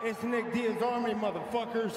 It's Nick Diaz Army, motherfuckers.